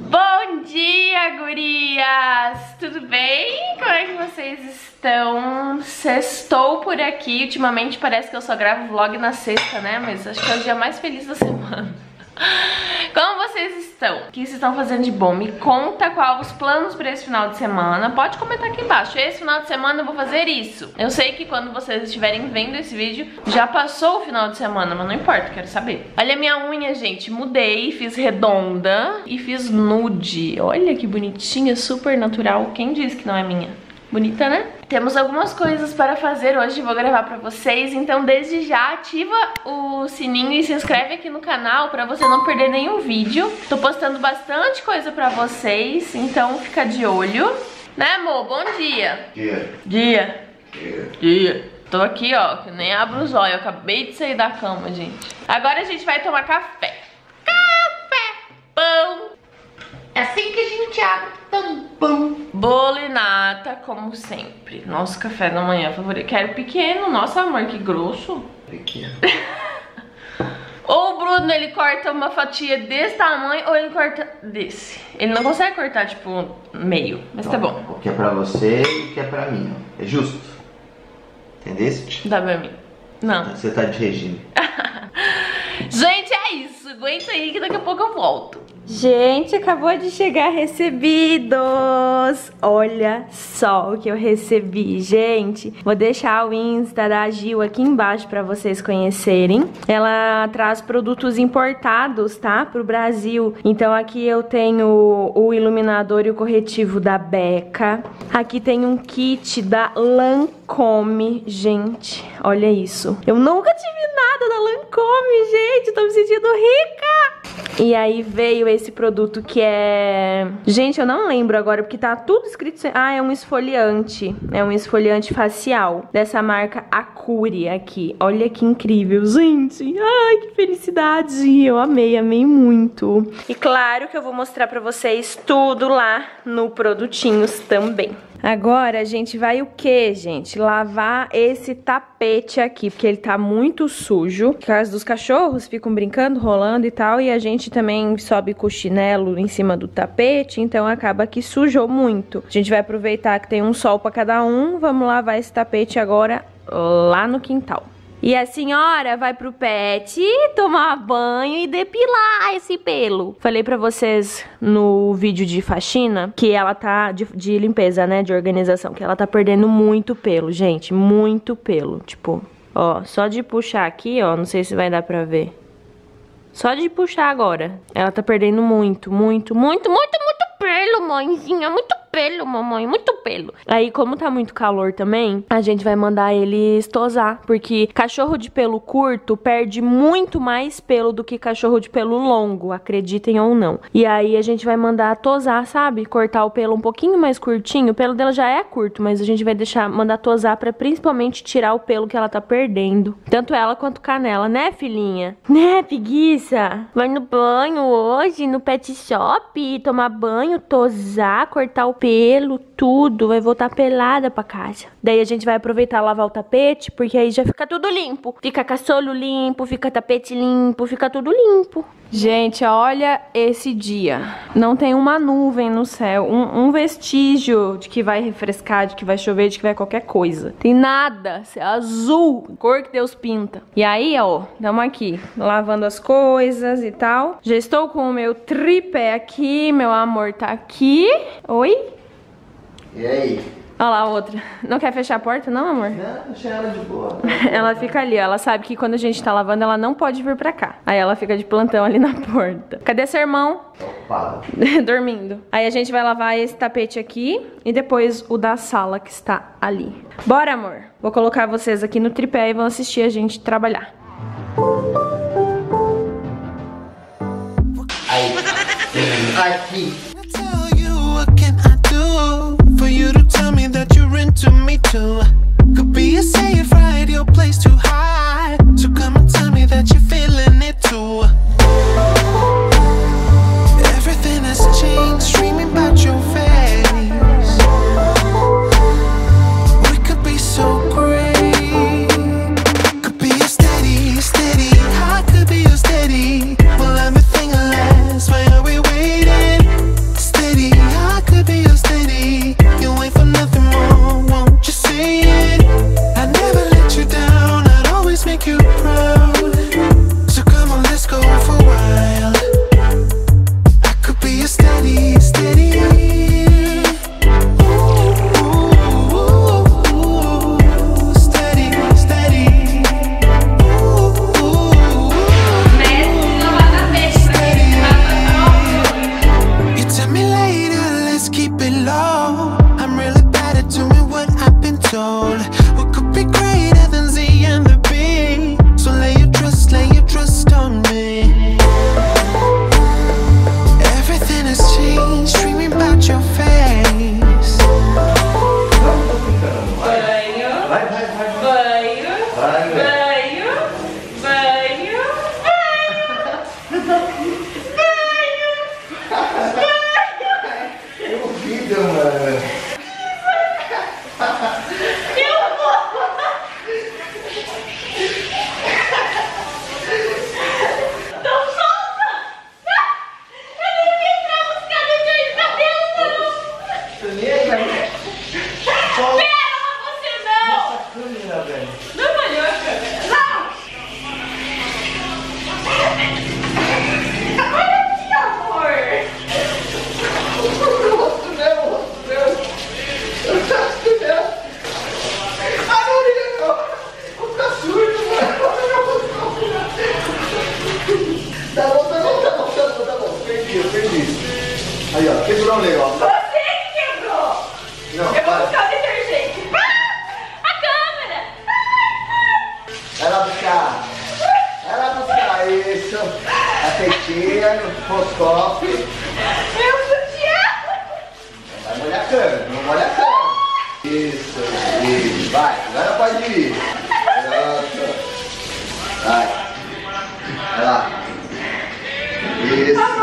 Bom dia, gurias! Tudo bem? Como é que vocês estão? Sextou por aqui. Ultimamente parece que eu só gravo vlog na sexta, né? Mas acho que é o dia mais feliz da semana. Como vocês estão? O que vocês estão fazendo de bom? Me conta qual os planos para esse final de semana. Pode comentar aqui embaixo. Esse final de semana eu vou fazer isso. Eu sei que quando vocês estiverem vendo esse vídeo, já passou o final de semana, mas não importa, quero saber. Olha a minha unha, gente. Mudei, fiz redonda e fiz nude. Olha que bonitinha, super natural. Quem disse que não é minha? Bonita, né? Temos algumas coisas para fazer hoje, vou gravar pra vocês, então desde já ativa o sininho e se inscreve aqui no canal pra você não perder nenhum vídeo. Tô postando bastante coisa pra vocês, então fica de olho. Né, amor? Bom dia. Dia. Dia. Dia. Dia. Tô aqui, ó, que nem abro os olhos, eu acabei de sair da cama, gente. Agora a gente vai tomar. Café, abre tampão. Bolo e nata, como sempre. Nosso café da manhã favorito. Quero pequeno. Nossa, amor, que grosso. Pequeno. Ou o Bruno, ele corta uma fatia desse tamanho, ou ele corta desse. Ele não consegue cortar, tipo, meio. Mas tá bom. O que é pra você e o que é pra mim. ó. É justo. Entendeste? Dá pra mim. Não. Você tá de regime. Gente, é isso. Aguenta aí que daqui a pouco eu volto. Gente, acabou de chegar recebidos. Olha só o que eu recebi, gente. Vou deixar o Insta da Gil aqui embaixo para vocês conhecerem. Ela traz produtos importados, tá? Pro Brasil. Então aqui eu tenho o iluminador e o corretivo da Beca. Aqui tem um kit da Lancome, gente. Olha isso. Eu nunca tive nada da Lancome, gente. Tô me sentindo rica. E aí veio esse produto que é... Gente, eu não lembro agora, porque tá tudo escrito... Ah, é um esfoliante. É um esfoliante facial. Dessa marca Acure aqui. Olha que incrível, gente. Ai, que felicidade. Eu amei, amei muito. E claro que eu vou mostrar pra vocês tudo lá no Produtinhos também. Agora a gente vai o que, gente? Lavar esse tapete aqui, porque ele tá muito sujo. Por causa dos cachorros, ficam brincando, rolando e tal. E a gente também sobe com o chinelo em cima do tapete, então acaba que sujou muito. A gente vai aproveitar que tem um sol pra cada um. Vamos lavar esse tapete agora lá no quintal. E a senhora vai pro pet tomar banho e depilar esse pelo. Falei pra vocês no vídeo de faxina que ela tá de, de limpeza, né, de organização, que ela tá perdendo muito pelo, gente, muito pelo. Tipo, ó, só de puxar aqui, ó, não sei se vai dar pra ver. Só de puxar agora. Ela tá perdendo muito, muito, muito, muito, muito pelo, mãezinha. Muito pelo, mamãe. Muito pelo. Aí, como tá muito calor também, a gente vai mandar eles tosar. Porque cachorro de pelo curto perde muito mais pelo do que cachorro de pelo longo, acreditem ou não. E aí a gente vai mandar tosar, sabe? Cortar o pelo um pouquinho mais curtinho. O pelo dela já é curto, mas a gente vai deixar mandar tosar pra principalmente tirar o pelo que ela tá perdendo. Tanto ela quanto canela, né, filhinha? Né, preguiça? Vai no banho hoje, no pet shop, tomar banho, tosar, cortar o pelo, tudo. Vai voltar pelada pra casa. Daí a gente vai aproveitar lavar o tapete, porque aí já fica tudo limpo. Fica caçolo limpo, fica tapete limpo, fica tudo limpo. Gente, olha esse dia. Não tem uma nuvem no céu, um, um, vestígio de que vai refrescar, de que vai chover, de que vai qualquer coisa. Tem nada, céu azul, cor que Deus pinta. E aí, ó, estamos aqui, lavando as coisas e tal. Já estou com o meu tripé aqui, meu amor tá aqui. Oi? E aí? Olha lá a outra. Não quer fechar a porta, não, amor? Não, deixa ela de boa. ela fica ali, ó. Ela sabe que quando a gente tá lavando, ela não pode vir pra cá. Aí ela fica de plantão ali na porta. Cadê seu irmão? Dormindo. Aí a gente vai lavar esse tapete aqui e depois o da sala que está ali. Bora, amor. Vou colocar vocês aqui no tripé e vão assistir a gente trabalhar. Aí. Aqui. That me too. Could be a safe ride, your place to hide. Aí, ó, quebrou um negócio. Você que quebrou! Não, Eu vou para. buscar o detergente. Ah! A câmera! Ai, Vai lá buscar. Vai lá buscar isso. A tetinha no fotop. ai. Eu sutiã! Vai molhar a câmera, não molha a câmera. Isso, isso. Vai, agora pode ir. Pronto. Vai. Vai lá. Isso.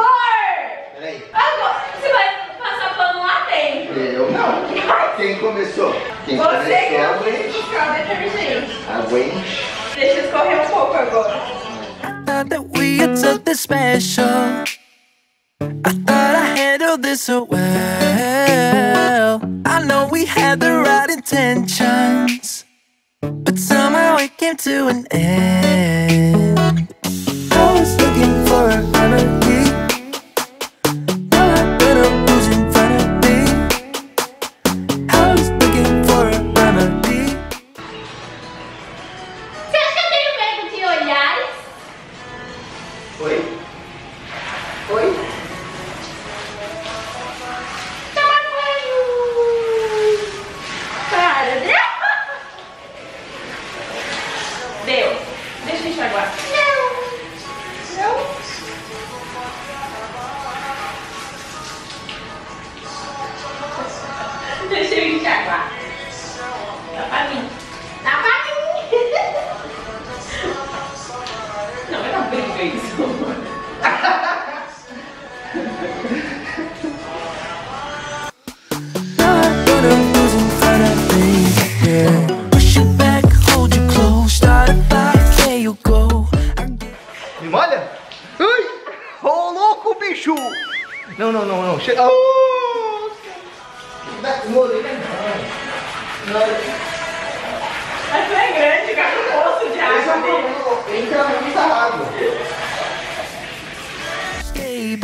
Começou? Quem Você que começou, não quis aguente. buscar o detergente. Aguente. Deixa escorrer um pouco agora. thought that we had something special. I thought I handled this so well. I know we had the right intentions, but somehow it came to an end.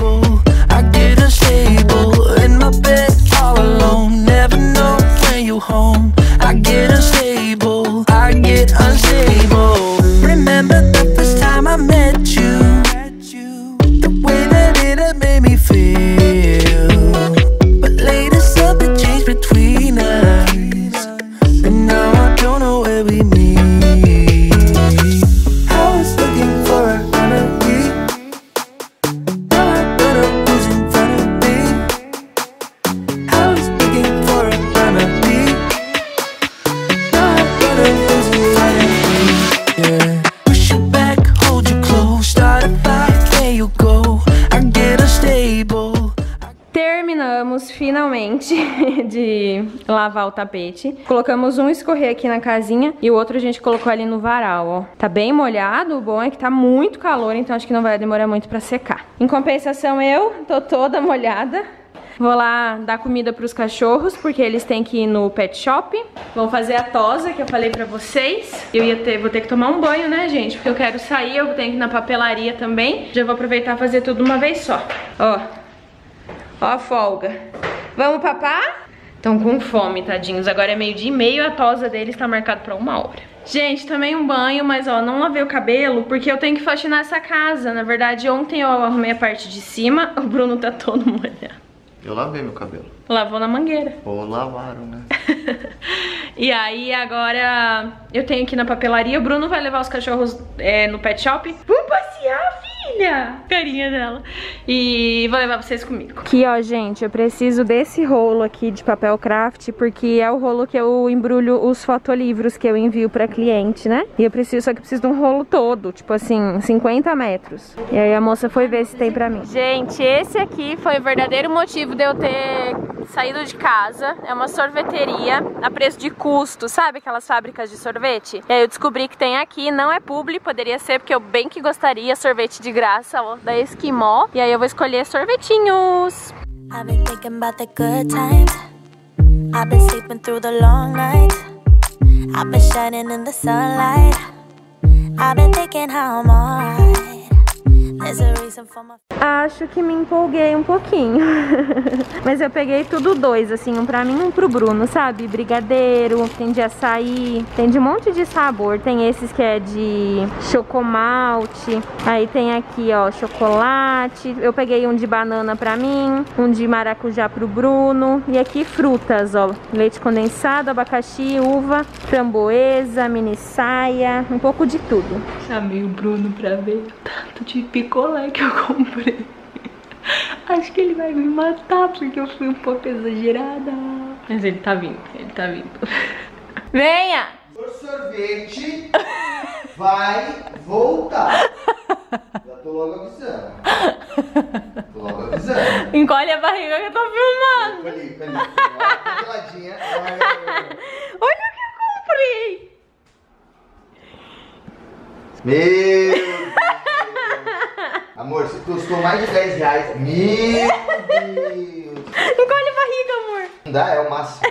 Oh. Lavar o tapete. Colocamos um escorrer aqui na casinha e o outro a gente colocou ali no varal, ó. Tá bem molhado, o bom é que tá muito calor, então acho que não vai demorar muito pra secar. Em compensação, eu tô toda molhada. Vou lá dar comida pros cachorros, porque eles têm que ir no pet shop. Vão fazer a tosa que eu falei pra vocês. Eu ia ter, vou ter que tomar um banho, né, gente? Porque eu quero sair, eu tenho que ir na papelaria também. Já vou aproveitar fazer tudo uma vez só. Ó, Ó a folga. Vamos papar? Estão com fome, tadinhos. Agora é meio-dia e meio, a tosa deles tá marcada pra uma hora. Gente, tomei um banho, mas ó, não lavei o cabelo porque eu tenho que faxinar essa casa. Na verdade, ontem eu arrumei a parte de cima, o Bruno tá todo molhado. Eu lavei meu cabelo. Lavou na mangueira. Ou lavaram, né? e aí agora eu tenho que ir na papelaria. O Bruno vai levar os cachorros é, no pet shop. Vamos passear, fi! Filha! Carinha dela. E vou levar vocês comigo. Aqui, ó, gente, eu preciso desse rolo aqui de papel craft, porque é o rolo que eu embrulho os fotolivros que eu envio pra cliente, né? E eu preciso, só que eu preciso de um rolo todo, tipo assim, 50 metros. E aí a moça foi ver se tem pra mim. Gente, esse aqui foi o verdadeiro motivo de eu ter saído de casa. É uma sorveteria a preço de custo, sabe aquelas fábricas de sorvete? E aí eu descobri que tem aqui, não é publi, poderia ser porque eu bem que gostaria sorvete de graça, ó, da Esquimó. E aí eu vou escolher sorvetinhos. I've been thinking about the good times. I've been sleeping through the long nights. I've been shining in the sunlight. I've been thinking how I'm alright. Acho que me empolguei um pouquinho. Mas eu peguei tudo dois, assim, um pra mim e um pro Bruno, sabe? Brigadeiro, tem de açaí, tem de um monte de sabor. Tem esses que é de chocomalte. Aí tem aqui, ó, chocolate. Eu peguei um de banana pra mim, um de maracujá pro Bruno. E aqui frutas, ó. Leite condensado, abacaxi, uva, framboesa, mini saia, um pouco de tudo. Chamei o Bruno pra ver o tanto de picolé que eu comprei. Acho que ele vai me matar porque eu fui um pouco exagerada. Mas ele tá vindo, ele tá vindo. Venha! O sorvete vai voltar. Já tô logo avisando. Tô logo avisando. Encolhe a barriga que eu tô filmando. Congeladinha. Ai, Olha o que eu comprei. Meu Deus. Amor, se custou mais de 10 reais. Meu Deus. Encolhe a barriga, amor. Não dá, é o máximo.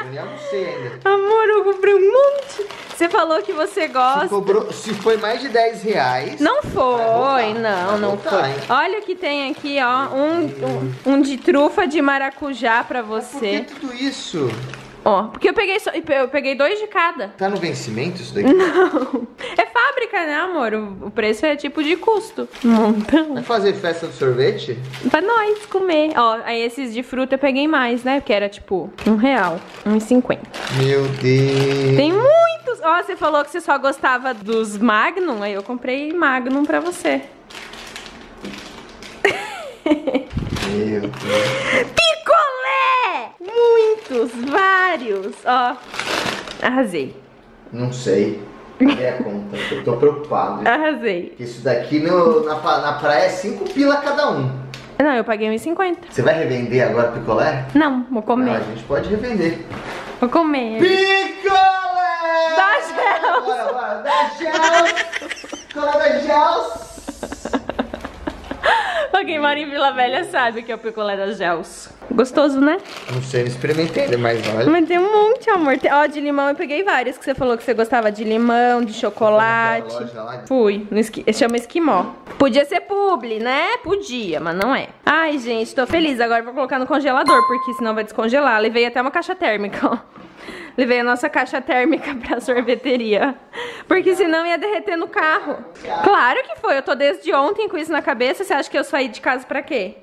Eu nem almocei ainda. Amor, eu comprei um monte. Você falou que você Se, gosta. cobrou, se foi mais de 10 reais. Não foi, não, não voltar, foi. hein? Olha o que tem aqui, ó. Um, um, um de trufa de maracujá pra Por que você. tudo isso? Ó, porque eu peguei, só, eu peguei dois de cada. Tá no vencimento isso daqui? Não. É fábrica, né, amor? O, o preço é tipo de custo. Montão. Vai fazer festa do sorvete? Pra nós comer. Ó, aí esses de fruta eu peguei mais, né? Porque era tipo um real, um e cinquenta. Meu Deus. Tem muitos. Ó, você falou que você só gostava dos Magnum, aí eu comprei Magnum pra você. Meu Deus. Muitos, vários. Ó, arrasei. Não sei. Dê a conta. Eu tô preocupado. Arrasei. Isso daqui no- na, na praia é 5 pila cada um. Não, eu paguei 1,50. Você vai revender agora picolé? Não, vou comer. Não, a gente pode revender. Vou comer. Picolé! Da Gels! Bora, bora, da Gels! Picolé da Gels! Quem mora em Vila Velha sabe que é o picolé das gels. Gostoso, né? Não sei, não experimentei ainda, mas olha. Mas tem um monte, amor. Tem- Ó, de limão eu peguei vários que você falou que você gostava de limão, de chocolate. Naquela loja lá de- Fui, no esqui... chama Esquimó. Podia ser publi, né? Podia, mas não é. Ai, gente, tô feliz. Agora vou colocar no congelador, porque senão vai descongelar. Levei até uma caixa térmica, ó. Levei a nossa caixa térmica pra sorveteria. Porque senão ia derreter no carro. Claro que foi. Eu tô desde ontem com isso na cabeça. Você acha que eu saí de casa pra quê?